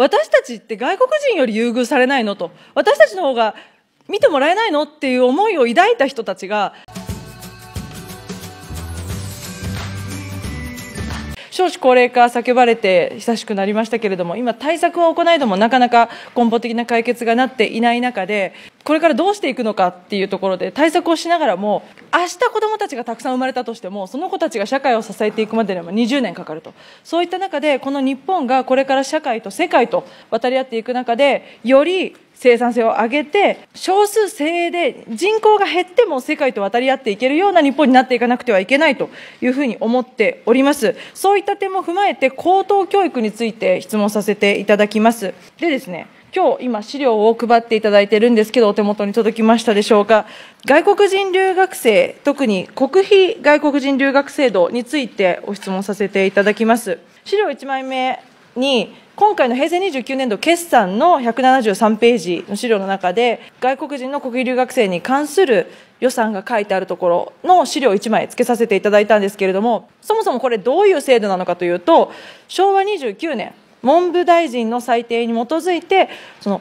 私たちって外国人より優遇されないのと、私たちの方が見てもらえないのっていう思いを抱いた人たちが、少子高齢化叫ばれて久しくなりましたけれども、今、対策を行いどもなかなか根本的な解決がなっていない中で、これからどうしていくのかっていうところで対策をしながらも、明日子どもたちがたくさん生まれたとしても、その子たちが社会を支えていくまでには20年かかると、そういった中で、この日本がこれから社会と世界と渡り合っていく中で、より生産性を上げて、少数精鋭で人口が減っても世界と渡り合っていけるような日本になっていかなくてはいけないというふうに思っております。そういった点も踏まえて、高等教育について質問させていただきます。でですね、今日今資料を配っていただいてるんですけど、お手元に届きましたでしょうか。外国人留学生、特に国費外国人留学制度についてご質問させていただきます。資料1枚目に、今回の平成29年度決算の173ページの資料の中で、外国人の国費留学生に関する予算が書いてあるところの資料1枚付けさせていただいたんですけれども、そもそもこれどういう制度なのかというと、昭和29年、文部大臣の裁定に基づいて、その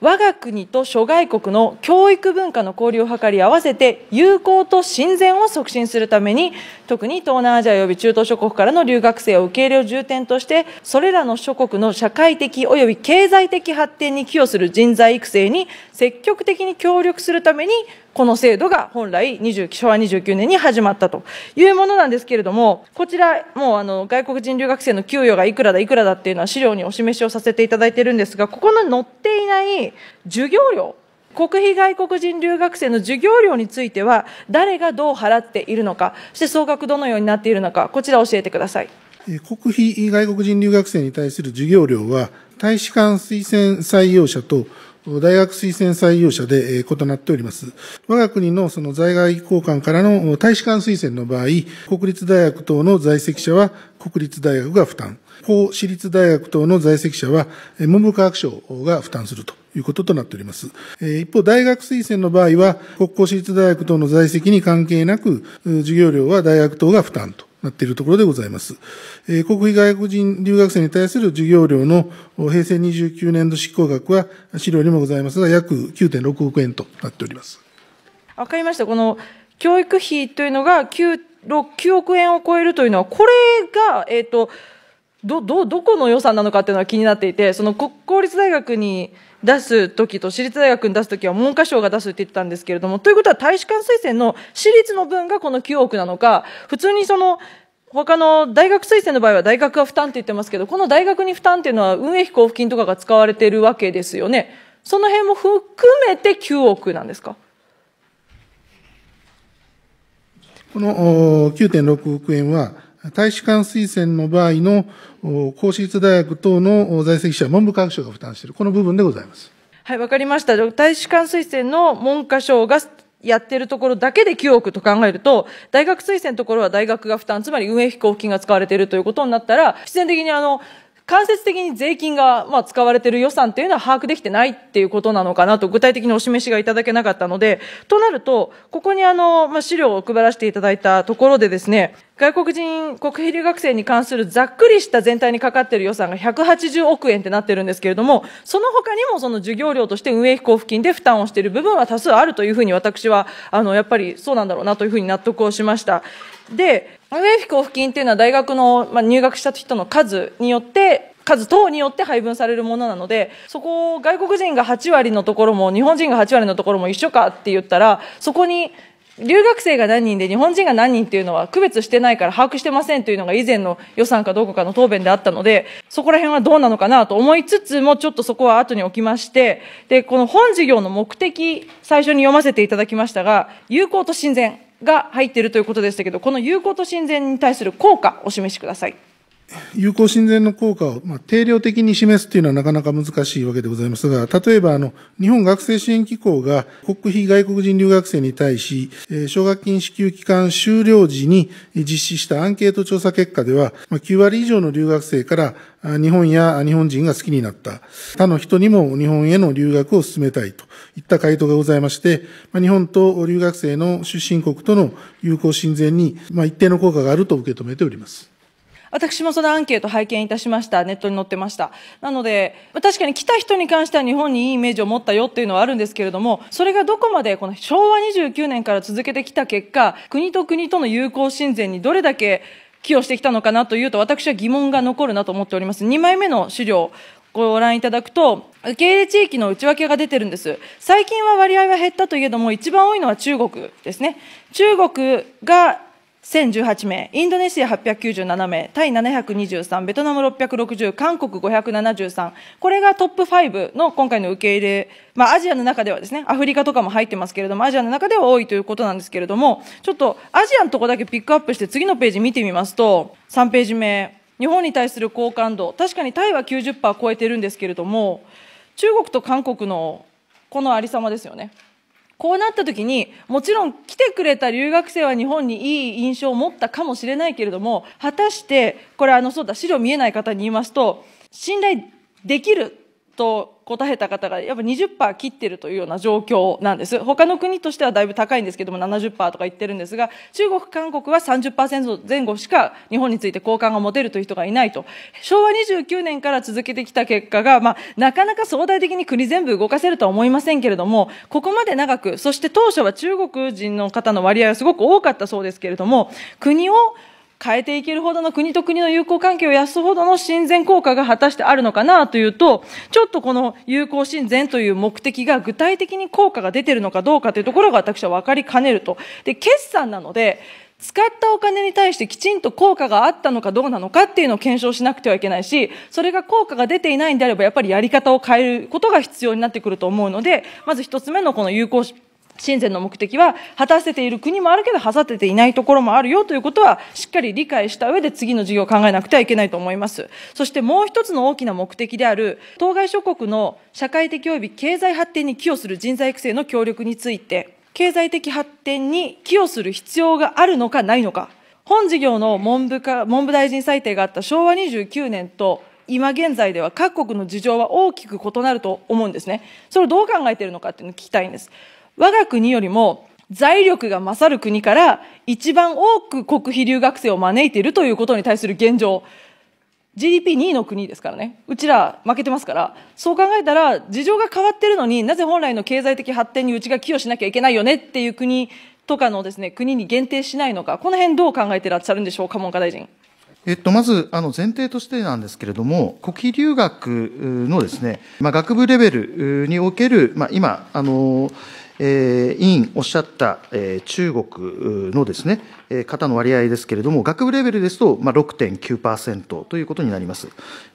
我が国と諸外国の教育文化の交流を図り合わせて友好と親善を促進するために特に東南アジア及び中東諸国からの留学生を受け入れを重点としてそれらの諸国の社会的及び経済的発展に寄与する人材育成に積極的に協力するためにこの制度が本来20昭和29年に始まったというものなんですけれども、こちら、もうあの外国人留学生の給与がいくらだ、いくらだっていうのは資料にお示しをさせていただいているんですが、ここの載っていない授業料、国費外国人留学生の授業料については、誰がどう払っているのか、そして総額どのようになっているのか、こちら教えてください。国費外国人留学生に対する授業料は、大使館推薦採用者と大学推薦採用者で異なっております。我が国のその在外交換からの大使館推薦の場合、国立大学等の在籍者は国立大学が負担。公私立大学等の在籍者は文部科学省が負担するということとなっております。一方、大学推薦の場合は、国公私立大学等の在籍に関係なく、授業料は大学等が負担となっているところでございます。えー、国費外国人留学生に対する授業料の平成29年度執行額は資料にもございますが、約9.6億円となっております。わかりました。この教育費というのが 9, 9億円を超えるというのは、これが、えっ、ー、と、ど、ど、どこの予算なのかっていうのは気になっていて、その国公立大学に出すときと私立大学に出すときは文科省が出すって言ってたんですけれども、ということは大使館推薦の私立の分がこの9億なのか、普通にその、他の大学推薦の場合は大学が負担って言ってますけど、この大学に負担っていうのは運営費交付金とかが使われているわけですよね。その辺も含めて9億なんですか？この9.6億円は、大使館推薦の場合の公私立大学等の在籍者は文部科学省が負担している、この部分でございます。はい、わかりました。大使館推薦の文科省がやってるところだけで9億と考えると、大学推薦のところは大学が負担、つまり運営費交付金が使われているということになったら、必然的にあの、間接的に税金が、まあ、使われている予算っていうのは把握できてないっていうことなのかなと、具体的にお示しがいただけなかったので、となると、ここにあの、まあ、資料を配らせていただいたところでですね、外国人国費留学生に関するざっくりした全体にかかっている予算が180億円ってなってるんですけれども、その他にもその授業料として運営費交付金で負担をしている部分は多数あるというふうに私は、あの、やっぱりそうなんだろうなというふうに納得をしました。で、運営費交付金っていうのは大学の、まあ、入学した人の数によって数等によって配分されるものなので、そこを外国人が8割のところも、日本人が8割のところも一緒かって言ったら、そこに留学生が何人で日本人が何人っていうのは区別してないから把握してませんというのが以前の予算かどうかの答弁であったので、そこら辺はどうなのかなと思いつつもちょっとそこは後に置きまして、で、この本事業の目的、最初に読ませていただきましたが、有効と親善。が入っているということでしたけど、この有効と親善に対する効果、お示しください。有効親善の効果を、まあ、定量的に示すというのはなかなか難しいわけでございますが、例えば、あの、日本学生支援機構が国費外国人留学生に対し、え奨学金支給期間終了時に実施したアンケート調査結果では、まあ、9割以上の留学生から日本や日本人が好きになった。他の人にも日本への留学を進めたいといった回答がございまして、ま日本と留学生の出身国との友好親善にま一定の効果があると受け止めております。私もそのアンケート拝見いたしました。ネットに載ってました。なので、確かに来た人に関しては日本にいいイメージを持ったよっていうのはあるんですけれども、それがどこまでこの昭和29年から続けてきた結果、国と国との友好親善にどれだけ寄与してきたのかなというと、私は疑問が残るなと思っております。2枚目の資料、ご覧いただくと、受け入れ地域の内訳が出てるんです。最近は割合は減ったといえども、一番多いのは中国ですね。中国が1018名、インドネシア897名、タイ723、ベトナム660、韓国573、これがトップ5の今回の受け入れ、まあ、アジアの中ではですね、アフリカとかも入ってますけれども、アジアの中では多いということなんですけれども、ちょっとアジアのとこだけピックアップして、次のページ見てみますと、3ページ目、日本に対する好感度、確かにタイは90%超えてるんですけれども、中国と韓国のこのありさまですよね。こうなった時に、もちろん来てくれた留学生は日本にいい印象を持ったかもしれないけれども、果たして、これあの、そうだ、資料見えない方に言いますと、信頼できると答えた方がやっぱ20%切ってるというような状況なんです。他の国としてはだいぶ高いんですけども70%とか言ってるんですが、中国、韓国は30%前後しか日本について好感が持てるという人がいないと。昭和29年から続けてきた結果が、まあ、なかなか相対的に国全部動かせるとは思いませんけれども、ここまで長く、そして当初は中国人の方の割合はすごく多かったそうですけれども、国を変えていけるほどの国と国の友好関係を安すほどの親善効果が果たしてあるのかなというと、ちょっとこの友好親善という目的が具体的に効果が出てるのかどうかというところが私は分かりかねると。で、決算なので、使ったお金に対してきちんと効果があったのかどうなのかっていうのを検証しなくてはいけないし、それが効果が出ていないんであれば、やっぱりやり方を変えることが必要になってくると思うので、まず一つ目のこの友好親善の目的は果たせている国もあるけど果たせていないところもあるよということはしっかり理解した上で次の事業を考えなくてはいけないと思います。そしてもう一つの大きな目的である当該諸国の社会的及び経済発展に寄与する人材育成の協力について経済的発展に寄与する必要があるのかないのか本事業の文部科文部大臣裁定があった昭和29年と今現在では各国の事情は大きく異なると思うんですね。それをどう考えているのかっていうのを聞きたいんです。我が国よりも財力が勝る国から一番多く国費留学生を招いているということに対する現状。GDP2 位の国ですからね。うちら負けてますから。そう考えたら、事情が変わってるのになぜ本来の経済的発展にうちが寄与しなきゃいけないよねっていう国とかのですね、国に限定しないのか、この辺どう考えてらっしゃるんでしょうか、文科大臣。えっと、まず、あの、前提としてなんですけれども、国費留学のですね、まあ、学部レベルにおける、まあ、今、あの、えー、委員おっしゃった、えー、中国のですね、えー、方の割合ですけれども、学部レベルですと、まあ、6.9%ということになります。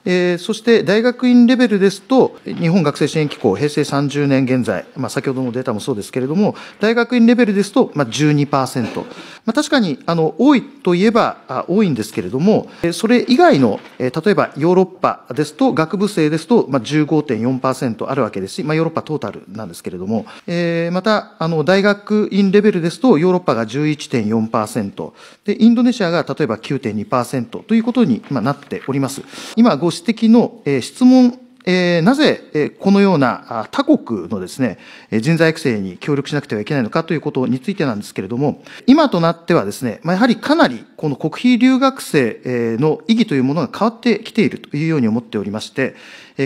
えー、そして大学院レベルですと、日本学生支援機構、平成30年現在、まあ、先ほどのデータもそうですけれども、大学院レベルですと、まあ、12%。まあ、確かに、あの、多いといえばあ多いんですけれども、それ以外の、えー、例えばヨーロッパですと、学部生ですと、まあ、15.4%あるわけですし、まあ、ヨーロッパトータルなんですけれども、えー、また、あの、大学院レベルですと、ヨーロッパが11.4%、で、インドネシアが例えば9.2%ということに今なっております。今ご指摘の、えー、質問えー、なぜ、えー、このような他国のですね、人材育成に協力しなくてはいけないのかということについてなんですけれども、今となってはですね、まあ、やはりかなりこの国費留学生の意義というものが変わってきているというように思っておりまして、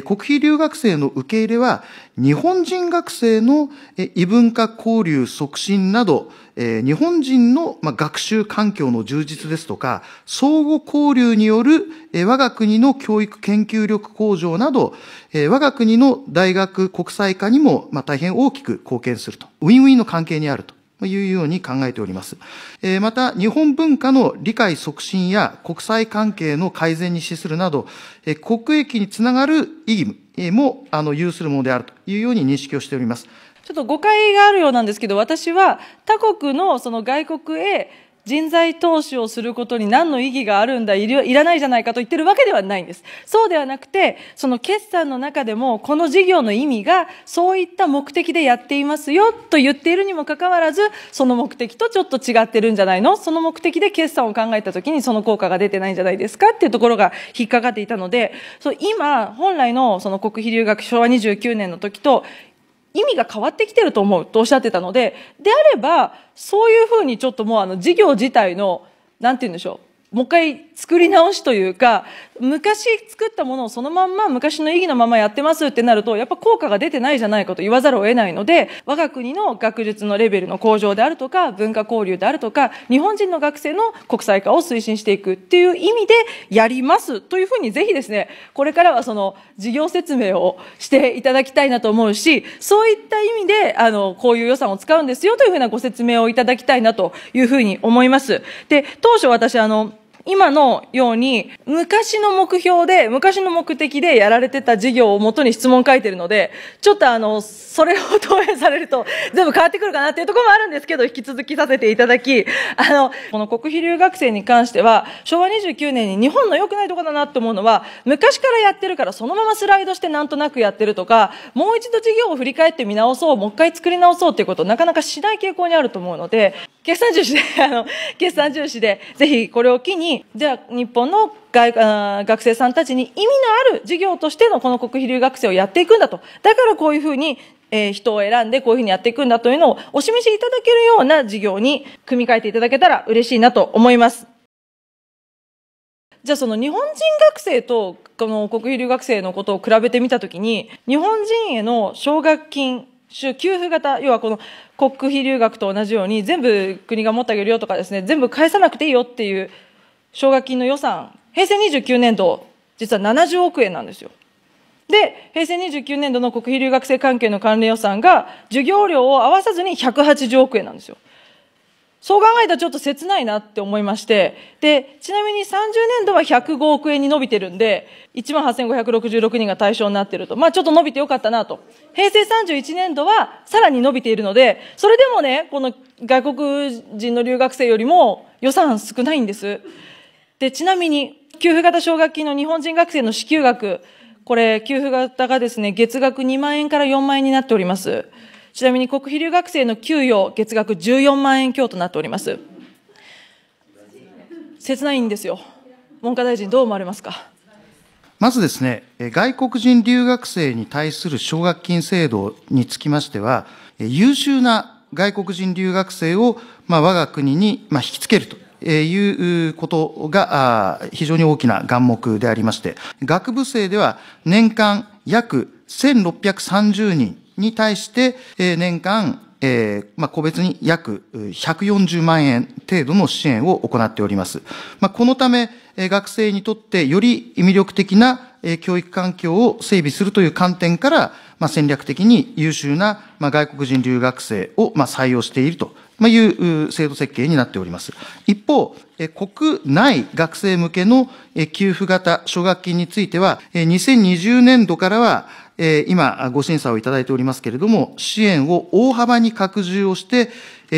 国費留学生の受け入れは、日本人学生の異文化交流促進など、日本人の学習環境の充実ですとか、相互交流による我が国の教育研究力向上など、我が国の大学国際化にも大変大きく貢献すると。ウィンウィンの関係にあると。というように考えております。えまた、日本文化の理解促進や国際関係の改善に資するなど、国益につながる意義もあの有するものであるというように認識をしております。ちょっと誤解があるようなんですけど、私は他国のその外国へ人材投資をすることに何の意義があるんだいらないじゃないかと言ってるわけではないんです。そうではなくて、その決算の中でも、この事業の意味が、そういった目的でやっていますよ、と言っているにもかかわらず、その目的とちょっと違ってるんじゃないの？その目的で決算を考えたときに、その効果が出てないんじゃないですかっていうところが引っかかっていたので、そう今、本来のその国費留学昭和29年の時と、意味が変わってきてると思うとおっしゃってたので、であれば、そういうふうにちょっともうあの事業自体の、なんて言うんでしょう、もう一回作り直しというか、昔作ったものをそのまんま昔の意義のままやってますってなると、やっぱ効果が出てないじゃないかと言わざるを得ないので、我が国の学術のレベルの向上であるとか、文化交流であるとか、日本人の学生の国際化を推進していくっていう意味でやりますというふうにぜひですね、これからはその事業説明をしていただきたいなと思うし、そういった意味で、あの、こういう予算を使うんですよというふうなご説明をいただきたいなというふうに思います。で、当初私、あの、今のように、昔の目標で、昔の目的でやられてた事業をもとに質問書いてるので、ちょっとあの、それを投影されると、全部変わってくるかなっていうところもあるんですけど、引き続きさせていただき、あの、この国費留学生に関しては、昭和29年に日本の良くないとこだなって思うのは、昔からやってるからそのままスライドしてなんとなくやってるとか、もう一度事業を振り返って見直そう、もう一回作り直そうっていうことをなかなかしない傾向にあると思うので、決算重視で、あの、決算重視で、ぜひこれを機に、じゃあ日本の外学生さんたちに意味のある事業としてのこの国費留学生をやっていくんだと。だからこういうふうに、えー、人を選んでこういうふうにやっていくんだというのをお示しいただけるような事業に組み替えていただけたら嬉しいなと思います。じゃあその日本人学生とこの国費留学生のことを比べてみたときに、日本人への奨学金、給付型、要はこの国費留学と同じように全部国が持ってあげるよとかですね、全部返さなくていいよっていう奨学金の予算、平成29年度、実は70億円なんですよ。で、平成29年度の国費留学生関係の関連予算が、授業料を合わさずに180億円なんですよ。そう考えたらちょっと切ないなって思いまして、で、ちなみに30年度は105億円に伸びてるんで、18,566人が対象になってると。まあちょっと伸びてよかったなと。平成31年度はさらに伸びているので、それでもね、この外国人の留学生よりも予算少ないんです。で、ちなみに、給付型奨学金の日本人学生の支給額、これ、給付型がですね、月額2万円から4万円になっております。ちなみに国費留学生の給与、月額14万円強となっております。切ないんですよ。文科大臣、どう思われますか？まずですね、外国人留学生に対する奨学金制度につきましては、優秀な外国人留学生を、まあ、我が国に、まあ、引きつけるということが非常に大きな眼目でありまして、学部生では年間約1630人に対して、年間、個別に約140万円程度の支援を行っております。このため、学生にとってより魅力的な教育環境を整備するという観点から、戦略的に優秀な、外国人留学生を、採用しているとまあ、いう制度設計になっております。一方、国内学生向けの給付型奨学金については、2020年度からは、今ご審査をいただいておりますけれども、支援を大幅に拡充をして、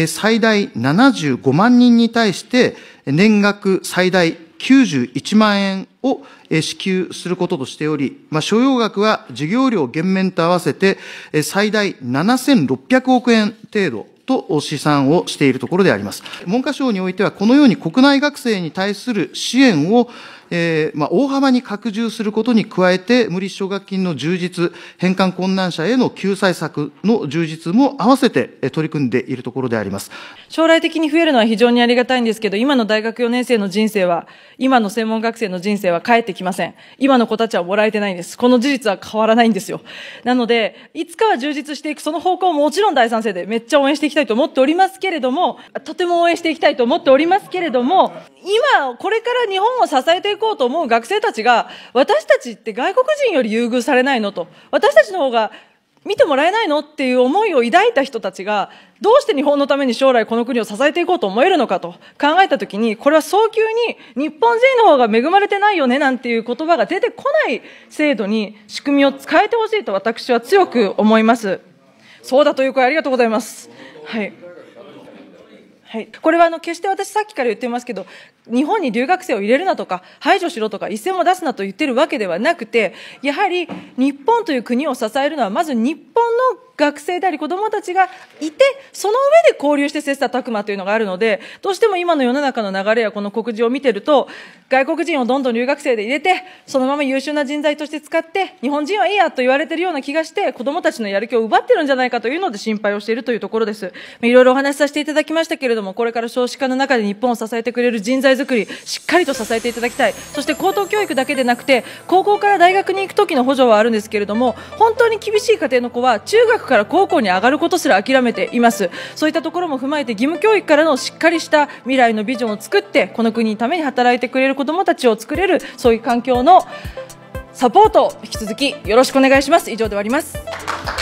最大75万人に対して、年額最大91万円を支給することとしており、まあ、所要額は授業料減免と合わせて最大7600億円程度と試算をしているところであります。文科省においては、このように国内学生に対する支援をえー、まあ、大幅に拡充することに加えて、無利子奨学金の充実、返還困難者への救済策の充実も合わせて取り組んでいるところであります。将来的に増えるのは非常にありがたいんですけど、今の大学4年生の人生は、今の専門学生の人生は帰ってきません。今の子たちはもらえてないんです。この事実は変わらないんですよ。なので、いつかは充実していく、その方向ももちろん大賛成でめっちゃ応援していきたいと思っておりますけれども、とても応援していきたいと思っておりますけれども、今、これから日本を支えていくこうと思う学生たちが、私たちって外国人より優遇されないのと、私たちの方が見てもらえないのっていう思いを抱いた人たちが、どうして日本のために将来この国を支えていこうと思えるのかと考えたときに、これは早急に日本人の方が恵まれてないよねなんていう言葉が出てこない制度に仕組みを変えてほしいと私は強く思います。そうだという声ありがとうございます。はい。はい、これはあの決して私さっきから言ってますけど日本に留学生を入れるなとか排除しろとか一銭も出すなと言ってるわけではなくてやはり日本という国を支えるのはまず日本の学生であり子どもたちがいてその上で交流して切磋琢磨というのがあるのでどうしても今の世の中の流れやこの告示を見てると外国人をどんどん留学生で入れてそのまま優秀な人材として使って日本人はいいやと言われてるような気がして子どもたちのやる気を奪ってるんじゃないかというので心配をしているというところです。いろいろお話しさせていただきましたけれどもこれから少子化の中で日本を支えてくれる人材づくりしっかりと支えていただきたい。そして高等教育だけでなくて高校から大学に行く時の補助はあるんですけれども本当に厳しい家庭の子は中学から高校に上がることすら諦めています。そういったところも踏まえて義務教育からのしっかりした未来のビジョンを作ってこの国のために働いてくれる子どもたちを作れるそういう環境のサポートを引き続きよろしくお願いします。以上で終わります。